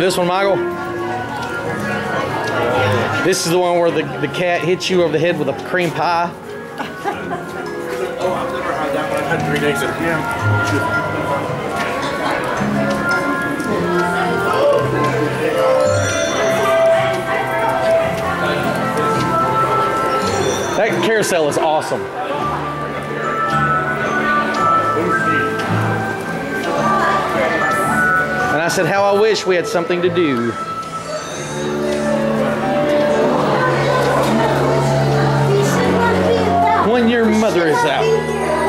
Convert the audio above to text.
this one, Michael? This is the one where the, the cat hits you over the head with a cream pie. Oh, I've never had that. I've had green eggs at. That carousel is awesome. I said, how I wish we had something to do. When your mother is out.